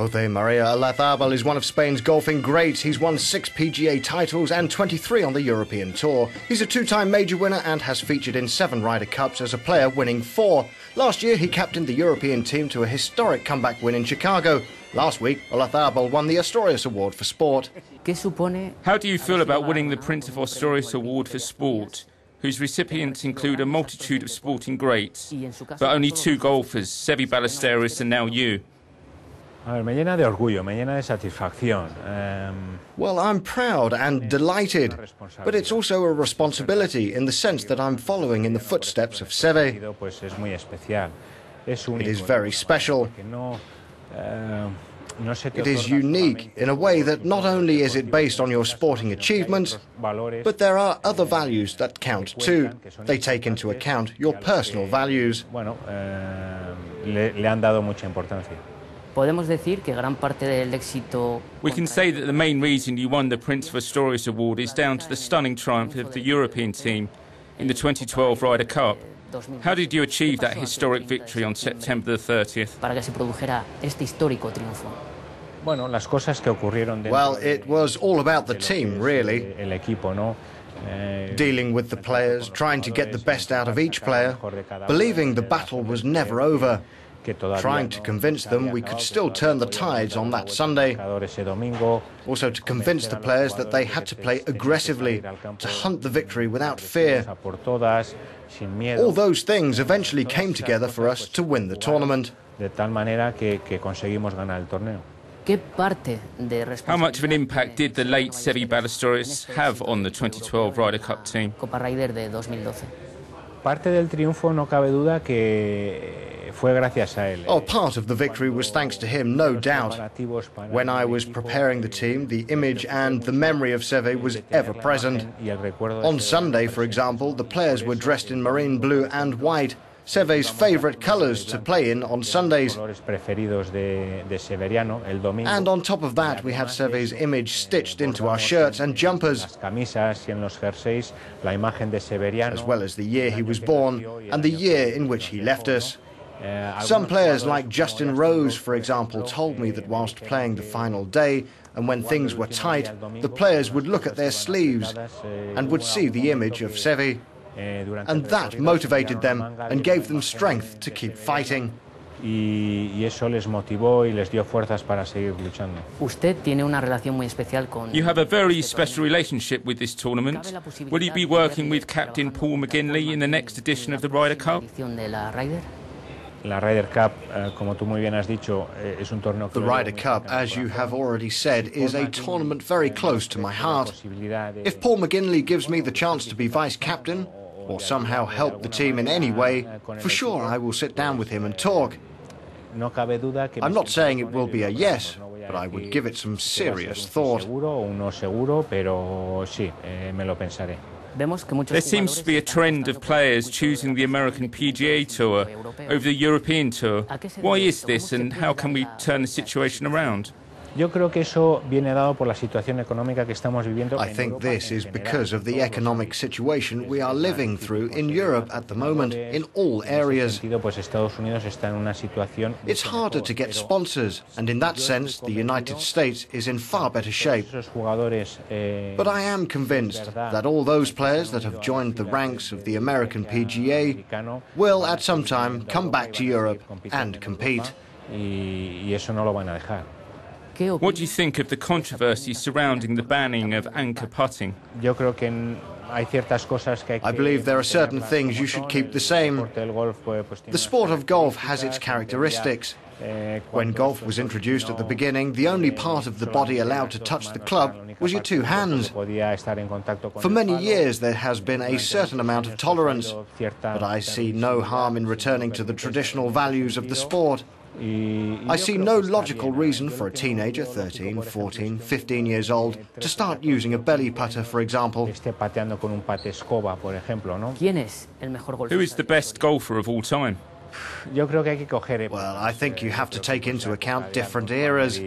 Jose Maria Olazabal is one of Spain's golfing greats. He's won six PGA titles and 23 on the European Tour. He's a two time major winner and has featured in seven Ryder Cups as a player, winning four. Last year, he captained the European team to a historic comeback win in Chicago. Last week, Olazabal won the Asturias Award for Sport. How do you feel about winning the Prince of Asturias Award for Sport? whose recipients include a multitude of sporting greats, but only two golfers, Seve Ballesteros and now you. A ver, me llena de orgullo, me llena de satisfacción. Um, well, I'm proud and delighted, but it's also a responsibility in the sense that I'm following in the footsteps of Seve. It is very special. It is unique in a way that not only is it based on your sporting achievements, but there are other values that count too. They take into account your personal values. Le han dado mucha importancia. Podemos decir que gran parte del éxito. We can say that the main reason you won the Prince of Asturias Award is down to the stunning triumph of the European team in the 2012 Ryder Cup. How did you achieve that historic victory on September the 30th? Para que se produjera este histórico triunfo. Bueno, las cosas que ocurrieron Well, it was all about the team, really. El equipo, ¿no? Eh, Dealing with the players, trying to get the best out of each player, believing the battle was never over trying to convince them we could still turn the tides on that Sunday. Also to convince the players that they had to play aggressively, to hunt the victory without fear. All those things eventually came together for us to win the tournament. How much of an impact did the late Seve Ballesteros have on the 2012 Ryder Cup team? Parte del triunfo no cabe duda que Fue gracias a él. Oh, part of the victory was thanks to him, no doubt. When I was preparing the team, the image and the memory of Seve was ever present. On Sunday, for example, the players were dressed in marine blue and white, Seve's favourite colours to play in on Sundays. And on top of that, we had Seve's image stitched into our shirts and jumpers, as well as the year he was born and the year in which he left us. Some players, like Justin Rose, for example, told me that whilst playing the final day, and when things were tight, the players would look at their sleeves and would see the image of Seve. And that motivated them and gave them strength to keep fighting. y, eso les motivó y les dio fuerzas para seguir luchando. Usted tiene una relación muy especial con You have a very special relationship with this tournament. Will you be working with Captain Paul McGinley in the next edition of the Ryder Cup? La Ryder? Cup, uh, como tú muy bien has dicho, eh, es un torneo. The Ryder Cup, as you have already said, is a tournament very close to my heart. If Paul McGinley gives me the chance to be vice captain, or somehow help the team in any way, for sure I will sit down with him and talk. I'm not saying it will be a yes, but I would give it some serious thought. There seems to be a trend of players choosing the American PGA Tour over the European Tour. Why is this and how can we turn the situation around? Yo creo que eso viene dado por la situación económica que estamos viviendo. I think this is because of the economic situation we are living through in Europe at the moment, in all areas. It's harder to get sponsors, and in that sense, the United States is in far better shape. Eh, but I am convinced that all those players that have joined the ranks of the American PGA will at some time come back to Europe and compete. Y eso no lo van a dejar. What do you think of the controversy surrounding the banning of anchor putting? I believe there are certain things you should keep the same. The sport of golf has its characteristics. Eh, when golf was introduced at the beginning, the only part of the body allowed to touch the club was your two hands. For many years, there has been a certain amount of tolerance, but I see no harm in returning to the traditional values of the sport. I see no logical reason for a teenager, 13, 14, 15 years old, to start using a belly putter, for example. Who is the best golfer of all time? Well, I think you have to take into account different eras.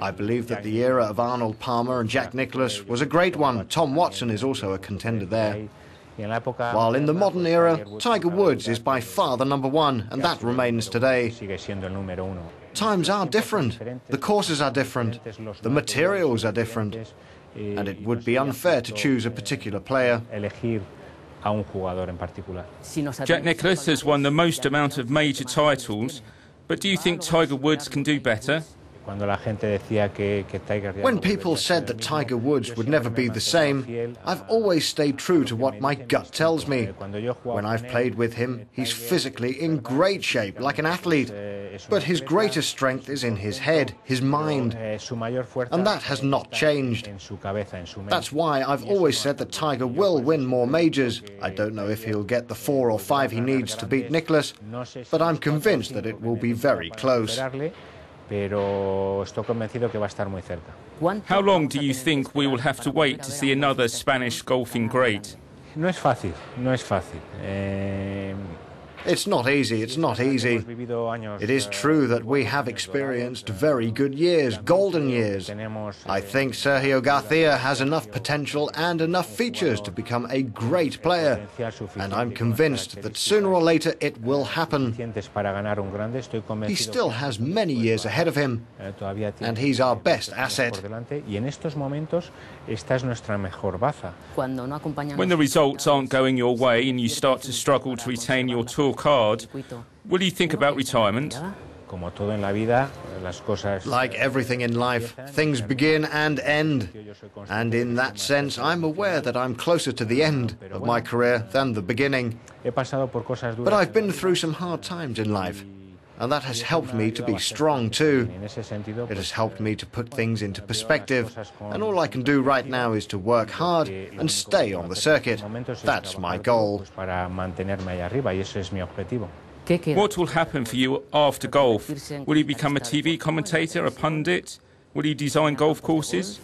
I believe that the era of Arnold Palmer and Jack Nicklaus was a great one. Tom Watson is also a contender there. While in the modern era, Tiger Woods is by far the number one, and that remains today. Times are different, the courses are different, the materials are different, and it would be unfair to choose a particular player. Jack Nicklaus has won the most amount of major titles, but do you think Tiger Woods can do better? When people said that Tiger Woods would never be the same, I've always stayed true to what my gut tells me. When I've played with him, he's physically in great shape, like an athlete. But his greatest strength is in his head, his mind. And that has not changed. That's why I've always said that Tiger will win more majors. I don't know if he'll get the four or five he needs to beat Nicklaus, but I'm convinced that it will be very close pero estoy convencido que va a estar muy cerca. How long do you think we will have to wait to see another Spanish golfing great? No es fácil, no es fácil. Eh, it's not easy, it's not easy. It is true that we have experienced very good years, golden years. I think Sergio Garcia has enough potential and enough features to become a great player, and I'm convinced that sooner or later it will happen. He still has many years ahead of him, and he's our best asset. When the results aren't going your way and you start to struggle to retain your tour card. Will you think about retirement? Like everything in life, things begin and end. And in that sense, I'm aware that I'm closer to the end of my career than the beginning. But I've been through some hard times in life. And that has helped me to be strong too. It has helped me to put things into perspective. And all I can do right now is to work hard and stay on the circuit. That's my goal. What will happen for you after golf? Will you become a TV commentator, a pundit? Will you design golf courses?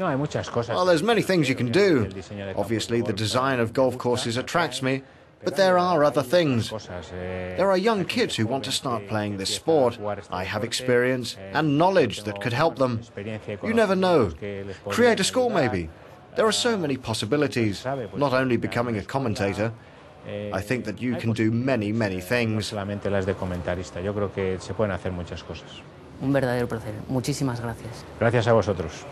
Well, there's many things you can do. Obviously, the design of golf courses attracts me. But there are other things. There are young kids who want to start playing this sport. I have experience and knowledge that could help them. You never know. Create a school, maybe. There are so many possibilities, not only becoming a commentator. I think that you can do many, many things. Un verdadero placer. Muchísimas gracias. Gracias a vosotros.